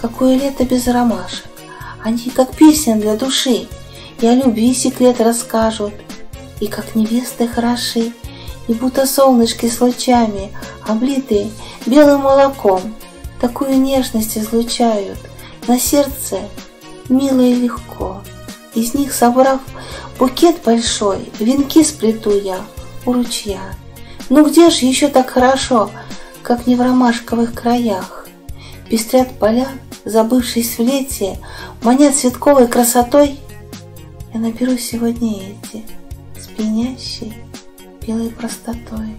Какое лето без ромашек, Они как песен для души, И о любви секрет расскажут, И как невесты хороши, И будто солнышки с лучами, Облитые белым молоком, Такую нежность излучают, На сердце мило и легко. Из них собрав букет большой, Венки сплету я у ручья. Ну где ж еще так хорошо, Как не в ромашковых краях? Пестрят поля, забывшись в лете, Манят цветковой красотой. Я наберу сегодня эти С пьянящей белой простотой.